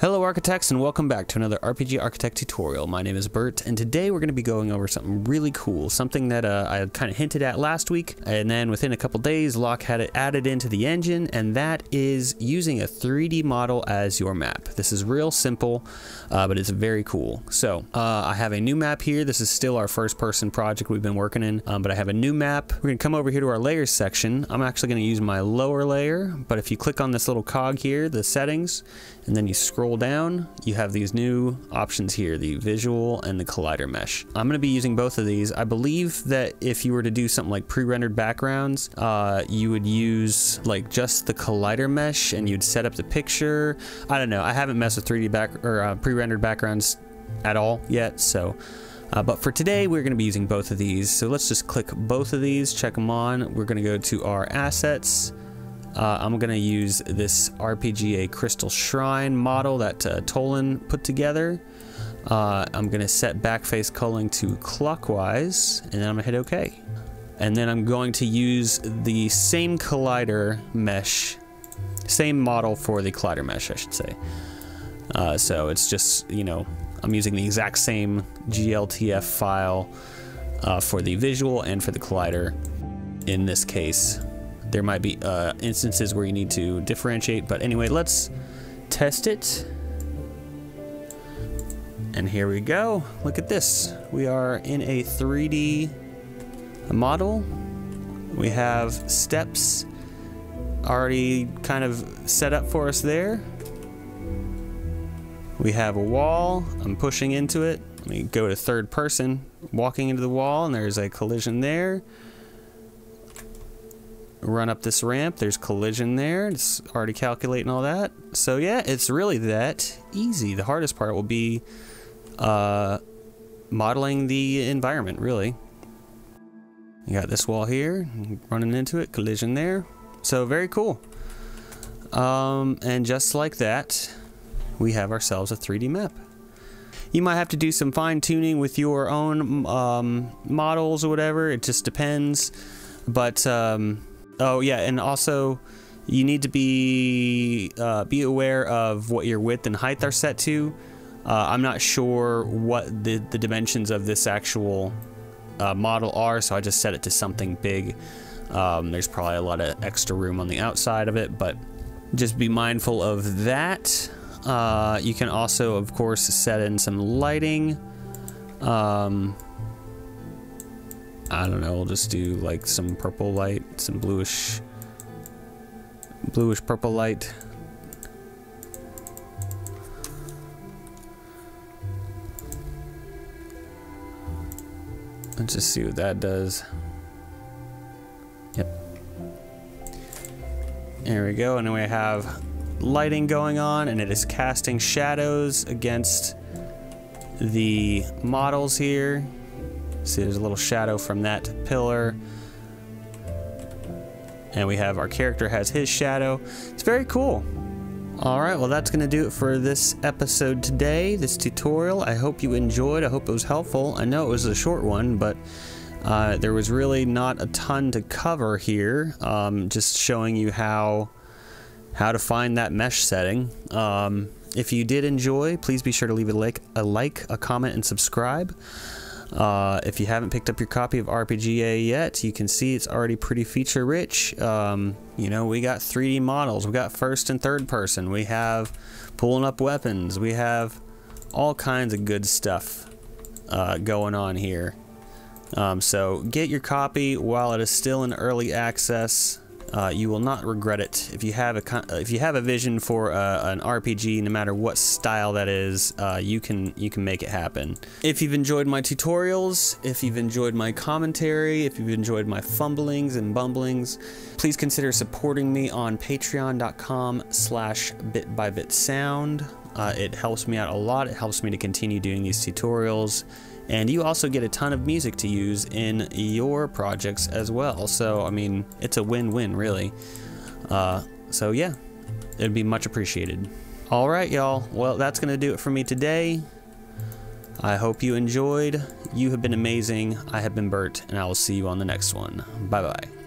Hello architects and welcome back to another RPG Architect tutorial. My name is Bert and today we're going to be going over something really cool, something that uh, I kind of hinted at last week and then within a couple days Locke had it added into the engine and that is using a 3D model as your map. This is real simple uh, but it's very cool. So uh, I have a new map here. This is still our first person project we've been working in um, but I have a new map. We're going to come over here to our layers section. I'm actually going to use my lower layer but if you click on this little cog here, the settings, and then you scroll down, you have these new options here, the visual and the collider mesh. I'm going to be using both of these. I believe that if you were to do something like pre-rendered backgrounds, uh, you would use like just the collider mesh and you'd set up the picture. I don't know. I haven't messed with 3D back or uh, pre-rendered backgrounds at all yet, so uh, but for today, we're going to be using both of these. So let's just click both of these, check them on. We're going to go to our assets, uh, I'm going to use this RPGA Crystal Shrine model that uh, Tolan put together. Uh, I'm going to set backface culling to clockwise, and then I'm going to hit OK. And then I'm going to use the same collider mesh, same model for the collider mesh, I should say. Uh, so it's just, you know, I'm using the exact same GLTF file uh, for the visual and for the collider in this case. There might be uh, instances where you need to differentiate, but anyway, let's test it. And here we go. Look at this. We are in a 3D model. We have steps already kind of set up for us there. We have a wall. I'm pushing into it. Let me go to third person, walking into the wall, and there's a collision there run up this ramp. There's collision there. It's already calculating all that. So yeah, it's really that easy. The hardest part will be uh, modeling the environment, really. You got this wall here, running into it, collision there. So very cool. Um, and just like that, we have ourselves a 3D map. You might have to do some fine tuning with your own um, models or whatever. It just depends. But um, Oh yeah, and also you need to be uh, be aware of what your width and height are set to. Uh, I'm not sure what the, the dimensions of this actual uh, model are, so I just set it to something big. Um, there's probably a lot of extra room on the outside of it, but just be mindful of that. Uh, you can also, of course, set in some lighting. Um, I don't know, we'll just do like some purple light, some bluish, bluish purple light. Let's just see what that does. Yep. There we go, and then we have lighting going on, and it is casting shadows against the models here. See, there's a little shadow from that pillar. And we have our character has his shadow. It's very cool. All right, well, that's going to do it for this episode today, this tutorial. I hope you enjoyed. I hope it was helpful. I know it was a short one, but uh, there was really not a ton to cover here. Um, just showing you how how to find that mesh setting. Um, if you did enjoy, please be sure to leave a like, a like, a comment, and subscribe. Uh, if you haven't picked up your copy of RPGA yet, you can see it's already pretty feature rich. Um, you know, we got 3D models, we got first and third person, we have pulling up weapons, we have all kinds of good stuff uh, going on here. Um, so get your copy while it is still in early access. Uh, you will not regret it. If you have a if you have a vision for uh, an RPG, no matter what style that is, uh, you can you can make it happen. If you've enjoyed my tutorials, if you've enjoyed my commentary, if you've enjoyed my fumblings and bumblings, please consider supporting me on Patreon.com/slash Bit by Bit Sound. Uh, it helps me out a lot. It helps me to continue doing these tutorials. And you also get a ton of music to use in your projects as well. So, I mean, it's a win-win, really. Uh, so, yeah, it'd be much appreciated. All right, y'all. Well, that's going to do it for me today. I hope you enjoyed. You have been amazing. I have been Bert, and I will see you on the next one. Bye-bye.